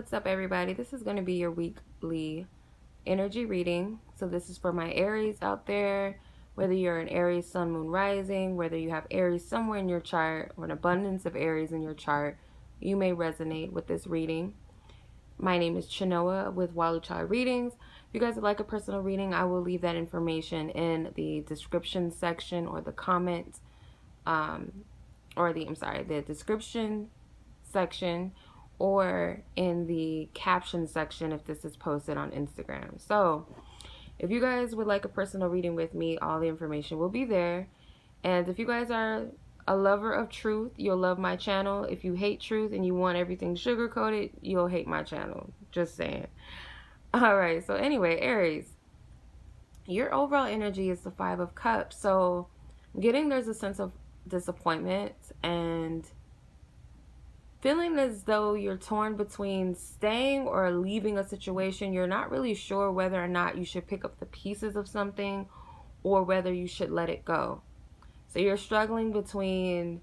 What's up, everybody? This is going to be your weekly energy reading. So, this is for my Aries out there. Whether you're an Aries sun, moon, rising, whether you have Aries somewhere in your chart or an abundance of Aries in your chart, you may resonate with this reading. My name is Chenoa with Walu Child Readings. If you guys would like a personal reading, I will leave that information in the description section or the comment, um, or the, I'm sorry, the description section or in the caption section if this is posted on Instagram. So, if you guys would like a personal reading with me, all the information will be there. And if you guys are a lover of truth, you'll love my channel. If you hate truth and you want everything sugar coated, you'll hate my channel. Just saying. All right. So anyway, Aries, your overall energy is the Five of Cups. So getting there's a sense of disappointment and feeling as though you're torn between staying or leaving a situation. You're not really sure whether or not you should pick up the pieces of something or whether you should let it go. So you're struggling between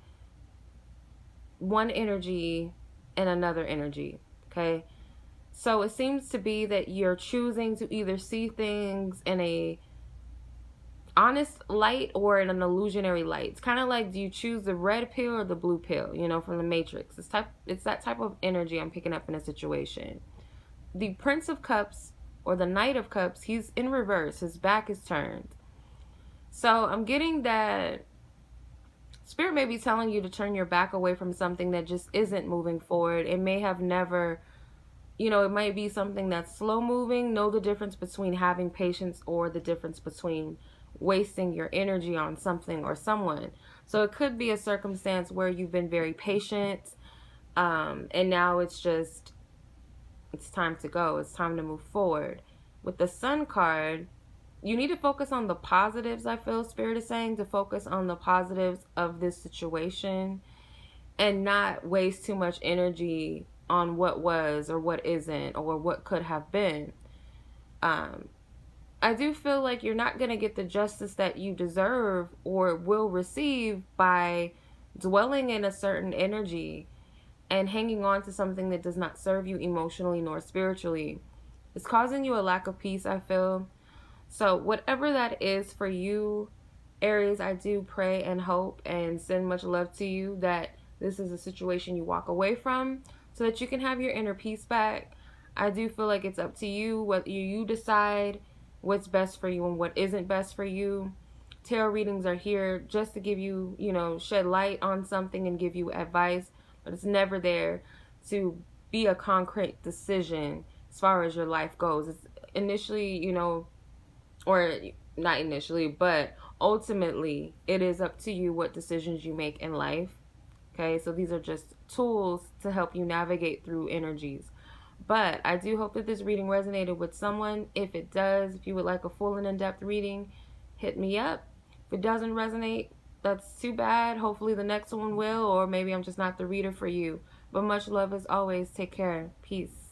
one energy and another energy, okay? So it seems to be that you're choosing to either see things in a honest light or an illusionary light. It's kind of like do you choose the red pill or the blue pill, you know, from the Matrix. It's type it's that type of energy I'm picking up in a situation. The Prince of Cups or the Knight of Cups, he's in reverse. His back is turned. So I'm getting that Spirit may be telling you to turn your back away from something that just isn't moving forward. It may have never, you know, it might be something that's slow moving. Know the difference between having patience or the difference between wasting your energy on something or someone. So it could be a circumstance where you've been very patient um, and now it's just, it's time to go. It's time to move forward. With the Sun card, you need to focus on the positives, I feel Spirit is saying, to focus on the positives of this situation and not waste too much energy on what was or what isn't or what could have been. Um, I do feel like you're not going to get the justice that you deserve or will receive by dwelling in a certain energy and hanging on to something that does not serve you emotionally nor spiritually. It's causing you a lack of peace, I feel. So, whatever that is for you, Aries, I do pray and hope and send much love to you that this is a situation you walk away from so that you can have your inner peace back. I do feel like it's up to you what you decide what's best for you and what isn't best for you. Tarot readings are here just to give you, you know, shed light on something and give you advice, but it's never there to be a concrete decision as far as your life goes. It's initially, you know, or not initially, but ultimately, it is up to you what decisions you make in life. Okay, so these are just tools to help you navigate through energies. But I do hope that this reading resonated with someone. If it does, if you would like a full and in depth reading, hit me up. If it doesn't resonate, that's too bad. Hopefully, the next one will, or maybe I'm just not the reader for you. But much love as always. Take care. Peace.